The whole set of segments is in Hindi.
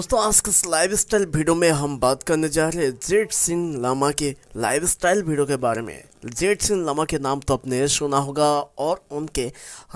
दोस्तों, आज के लाइफ स्टाइल वीडियो में हम बात करने जा रहे हैं जेट सिंह लामा के लाइफ स्टाइल वीडियो के बारे में। जेट सिंह लामा के नाम तो आपने सुना होगा और उनके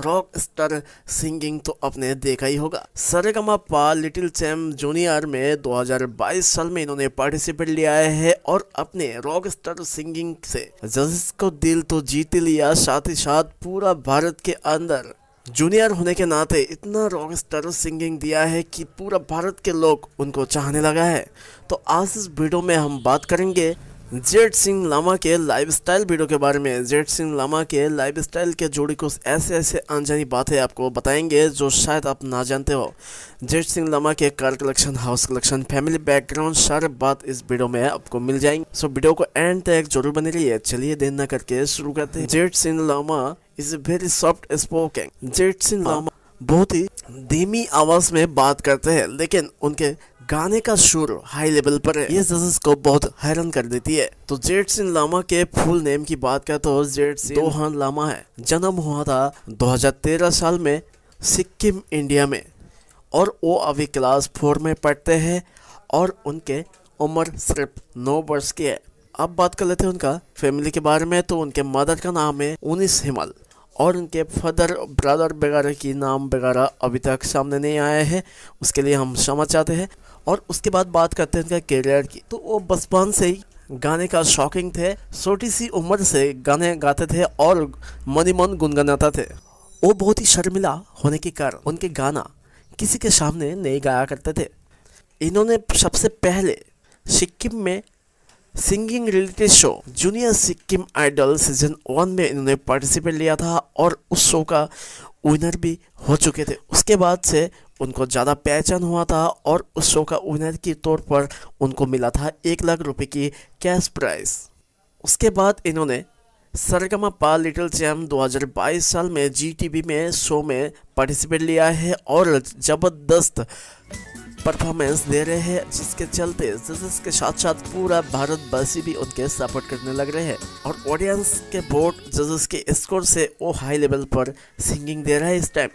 रॉक स्टार सिंगिंग तो आपने देखा ही होगा। सरेगमा पा लिटिल चैम जूनियर में 2022 साल में इन्होंने पार्टिसिपेट लिया है और अपने रॉक स्टार सिंगिंग से। जजेस को दिल तो जीत लिया, साथ ही साथ पूरा भारत के अंदर जूनियर होने के नाते इतना रॉक स्टार सिंगिंग दिया है कि पूरा भारत के लोग उनको चाहने लगा है। तो आज इस वीडियो में हम बात करेंगे जेट सिंह लामा के लाइफ स्टाइल वीडियो के बारे में, जेट सिंह लामा के लाइफ स्टाइल के जोड़ी कुछ ऐसे ऐसे अनजानी बातें आपको बताएँगे जो शायद आप ना जानते हो। जेट सिंह लामा के car collection, house collection, family background, सारे बात इस वीडियो में आपको मिल जाएँगे। सो वीडियो को एंड तक ज़रूर बने रहिए, चलिए देर न करके शुरू करते हैं। Jet Singh Lama is a very soft spoken. Jet Singh Lama बहुत ही धीमी आवाज़ में बात करते हैं, लेकिन उनके गाने का सुर हाई लेवल पर है। ये जजेस को बहुत हैरान कर देती है। तो जेट सिंह लामा के फुल नेम की बात करें तो जेट सिंह दोहान लामा है। जन्म हुआ था 2013 साल में सिक्किम, इंडिया में। और वो अभी क्लास फोर में पढ़ते हैं और उनके उम्र सिर्फ़ नौ वर्ष की है। अब बात कर लेते हैं उनका फैमिली के बारे में। तो उनके मदर का नाम है उनिस हिमल। और उनके फादर ब्रदर वगैरह की नाम वगैरह अभी तक सामने नहीं आए हैं। उसके लिए हम क्षमा चाहते हैं। और उसके बाद बात करते हैं उनका करियर की। तो वो बचपन से ही गाने का शौकिंग थे। छोटी सी उम्र से गाने गाते थे और मनी मन गुनगुनाते थे। वो बहुत ही शर्मिला होने के कारण उनके गाना किसी के सामने नहीं गाया करते थे। इन्होंने सबसे पहले सिक्किम में singing reality show, junior Sikkim idol season one में इन्होंने पार्टिसिपेट लिया था और उस शो का विनर भी हो चुके थे। उसके बाद से उनको ज़्यादा पहचान हुआ था और उस शो का विनर के तौर पर उनको मिला था एक लाख रुपए की कैश प्राइज उसके बाद इन्होंने सरगमा पा लिटिल चैम 2022 साल में जी में शो में पार्टिसिपेट लिया है और ज़बरदस्त परफॉर्मेंस दे रहे हैं, जिसके चलते जजेस के साथ साथ पूरा भारतवासी भी उनके सपोर्ट करने लग रहे हैं। और ऑडियंस के वोट जजेस के स्कोर से वो हाई लेवल पर सिंगिंग दे रहा है इस टाइम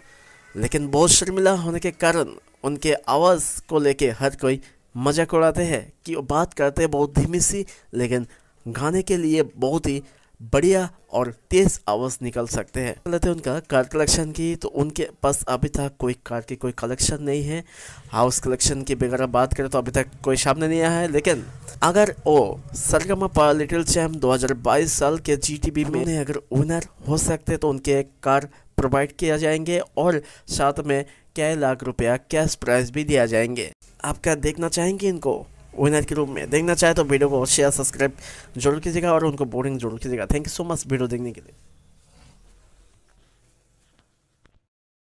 लेकिन बहुत शर्मिला होने के कारण उनके आवाज़ को लेके हर कोई मज़ाक उड़ाते हैं कि वो बात करते बहुत धीमी सी, लेकिन गाने के लिए बहुत ही बढ़िया और तेज आवाज़ निकल सकते हैं। लेते हैं उनका कार कलेक्शन की। तो उनके पास अभी तक कोई कार की कोई कलेक्शन नहीं है। हाउस कलेक्शन की वगैरह बात करें तो अभी तक कोई सामने नहीं आया है। लेकिन अगर वो सरगमा पा लिटिल चैम 2022 साल के जीटीबी में अगर ओनर हो सकते तो उनके कार प्रोवाइड किया जाएँगे और साथ में कई लाख रुपया कैश प्राइज भी दिया जाएँगे। आप क्या देखना चाहेंगे इनको। विनर के रूप में देखना चाहे तो वीडियो को शेयर सब्सक्राइब ज़रूर कीजिएगा और उनको बोर्डिंग ज़रूर कीजिएगा। Thank you so much video देखने के लिए।